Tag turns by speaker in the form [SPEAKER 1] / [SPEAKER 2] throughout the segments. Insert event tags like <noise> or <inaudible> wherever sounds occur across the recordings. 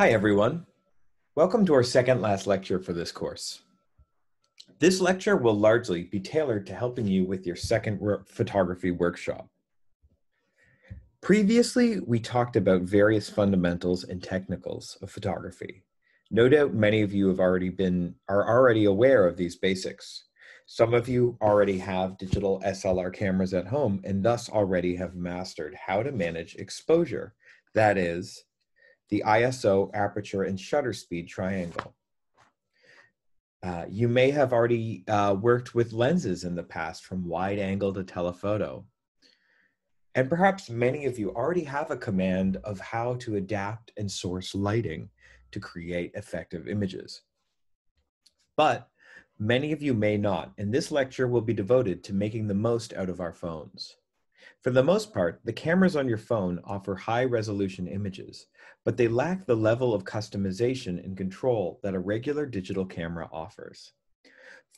[SPEAKER 1] Hi, everyone. Welcome to our second last lecture for this course. This lecture will largely be tailored to helping you with your second photography workshop. Previously, we talked about various fundamentals and technicals of photography. No doubt many of you have already been, are already aware of these basics. Some of you already have digital SLR cameras at home and thus already have mastered how to manage exposure. That is, the ISO, aperture, and shutter speed triangle. Uh, you may have already uh, worked with lenses in the past from wide angle to telephoto. And perhaps many of you already have a command of how to adapt and source lighting to create effective images. But many of you may not, and this lecture will be devoted to making the most out of our phones. For the most part, the cameras on your phone offer high resolution images, but they lack the level of customization and control that a regular digital camera offers.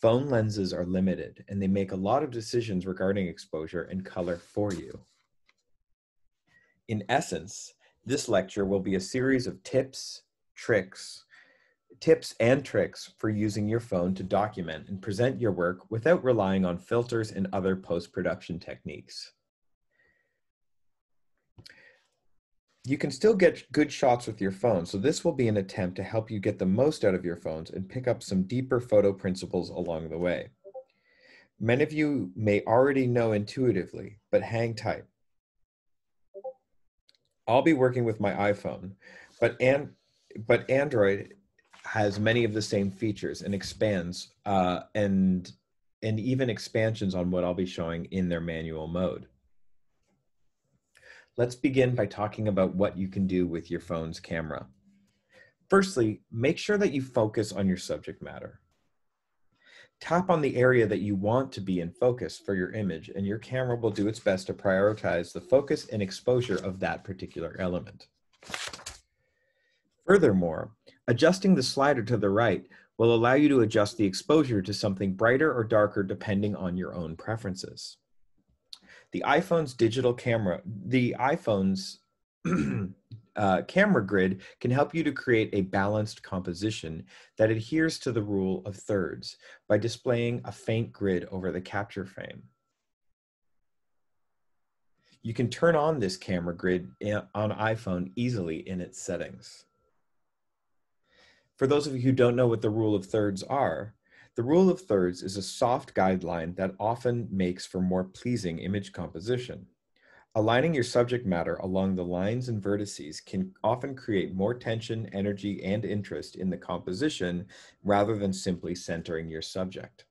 [SPEAKER 1] Phone lenses are limited and they make a lot of decisions regarding exposure and color for you. In essence, this lecture will be a series of tips, tricks, tips and tricks for using your phone to document and present your work without relying on filters and other post-production techniques. You can still get good shots with your phone, so this will be an attempt to help you get the most out of your phones and pick up some deeper photo principles along the way. Many of you may already know intuitively, but hang tight. I'll be working with my iPhone, but, an, but Android has many of the same features and expands uh, and, and even expansions on what I'll be showing in their manual mode. Let's begin by talking about what you can do with your phone's camera. Firstly, make sure that you focus on your subject matter. Tap on the area that you want to be in focus for your image and your camera will do its best to prioritize the focus and exposure of that particular element. Furthermore, adjusting the slider to the right will allow you to adjust the exposure to something brighter or darker depending on your own preferences the iPhone's digital camera, the iPhone's <clears throat> uh, camera grid can help you to create a balanced composition that adheres to the rule of thirds by displaying a faint grid over the capture frame. You can turn on this camera grid on iPhone easily in its settings. For those of you who don't know what the rule of thirds are, the rule of thirds is a soft guideline that often makes for more pleasing image composition. Aligning your subject matter along the lines and vertices can often create more tension, energy, and interest in the composition rather than simply centering your subject.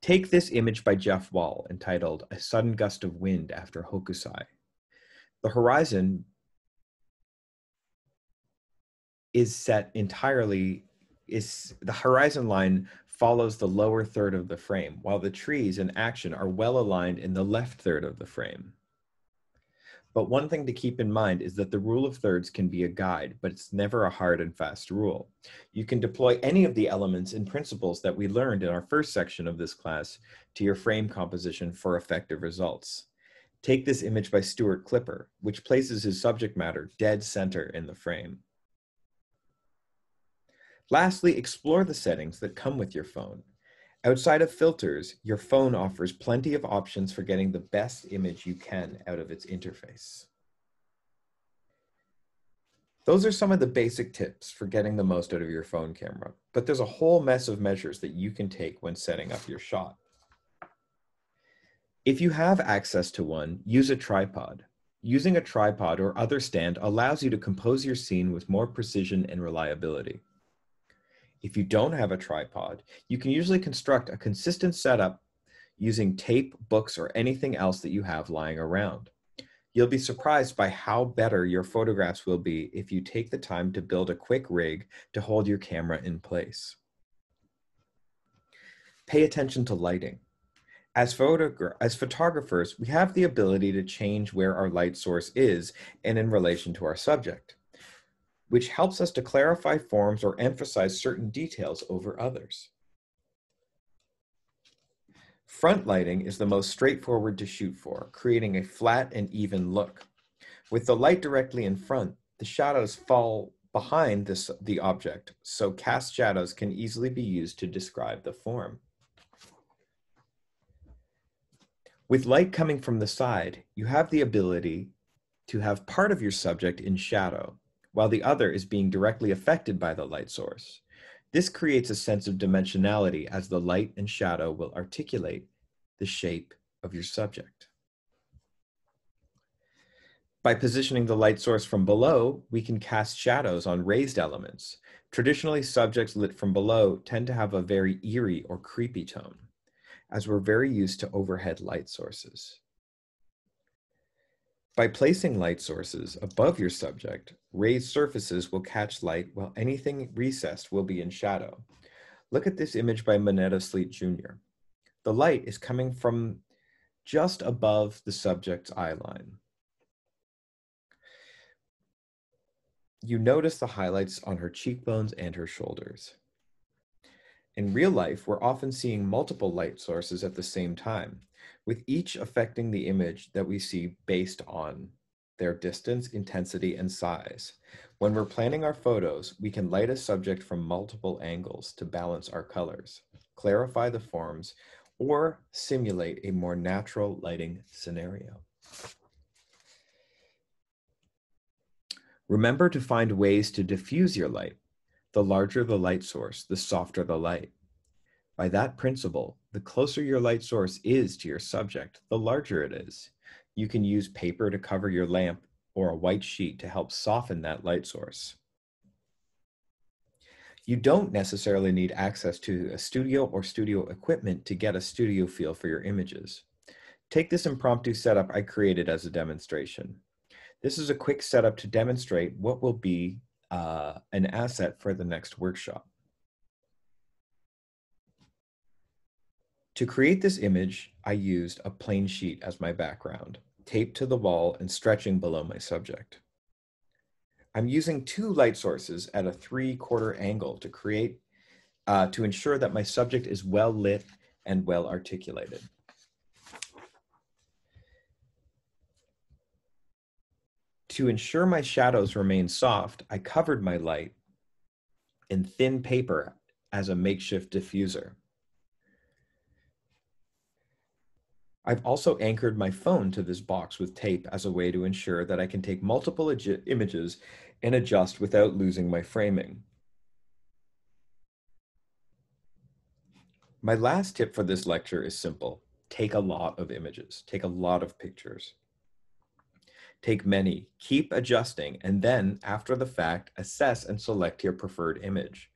[SPEAKER 1] Take this image by Jeff Wall entitled A Sudden Gust of Wind After Hokusai. The horizon is set entirely is the horizon line follows the lower third of the frame, while the trees in action are well aligned in the left third of the frame. But one thing to keep in mind is that the rule of thirds can be a guide, but it's never a hard and fast rule. You can deploy any of the elements and principles that we learned in our first section of this class to your frame composition for effective results. Take this image by Stuart Klipper, which places his subject matter dead center in the frame. Lastly, explore the settings that come with your phone. Outside of filters, your phone offers plenty of options for getting the best image you can out of its interface. Those are some of the basic tips for getting the most out of your phone camera, but there's a whole mess of measures that you can take when setting up your shot. If you have access to one, use a tripod. Using a tripod or other stand allows you to compose your scene with more precision and reliability. If you don't have a tripod, you can usually construct a consistent setup using tape, books, or anything else that you have lying around. You'll be surprised by how better your photographs will be if you take the time to build a quick rig to hold your camera in place. Pay attention to lighting. As, as photographers, we have the ability to change where our light source is and in relation to our subject which helps us to clarify forms or emphasize certain details over others. Front lighting is the most straightforward to shoot for, creating a flat and even look. With the light directly in front, the shadows fall behind this, the object, so cast shadows can easily be used to describe the form. With light coming from the side, you have the ability to have part of your subject in shadow, while the other is being directly affected by the light source. This creates a sense of dimensionality as the light and shadow will articulate the shape of your subject. By positioning the light source from below, we can cast shadows on raised elements. Traditionally, subjects lit from below tend to have a very eerie or creepy tone, as we're very used to overhead light sources. By placing light sources above your subject, raised surfaces will catch light while anything recessed will be in shadow. Look at this image by Moneta Sleet Jr. The light is coming from just above the subject's eye line. You notice the highlights on her cheekbones and her shoulders. In real life, we're often seeing multiple light sources at the same time, with each affecting the image that we see based on their distance, intensity, and size. When we're planning our photos, we can light a subject from multiple angles to balance our colors, clarify the forms, or simulate a more natural lighting scenario. Remember to find ways to diffuse your light the larger the light source, the softer the light. By that principle, the closer your light source is to your subject, the larger it is. You can use paper to cover your lamp or a white sheet to help soften that light source. You don't necessarily need access to a studio or studio equipment to get a studio feel for your images. Take this impromptu setup I created as a demonstration. This is a quick setup to demonstrate what will be uh, an asset for the next workshop. To create this image, I used a plain sheet as my background, taped to the wall and stretching below my subject. I'm using two light sources at a three quarter angle to create, uh, to ensure that my subject is well lit and well articulated. To ensure my shadows remain soft, I covered my light in thin paper as a makeshift diffuser. I've also anchored my phone to this box with tape as a way to ensure that I can take multiple images and adjust without losing my framing. My last tip for this lecture is simple. Take a lot of images, take a lot of pictures. Take many, keep adjusting, and then, after the fact, assess and select your preferred image.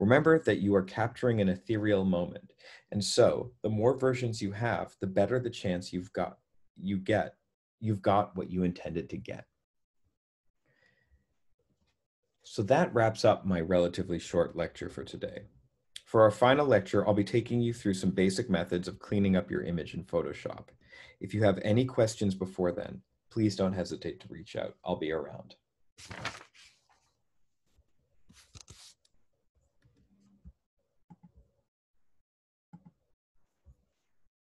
[SPEAKER 1] Remember that you are capturing an ethereal moment, and so the more versions you have, the better the chance you've got you get you've got what you intended to get. So that wraps up my relatively short lecture for today. For our final lecture, I'll be taking you through some basic methods of cleaning up your image in Photoshop. If you have any questions before then, please don't hesitate to reach out. I'll be around.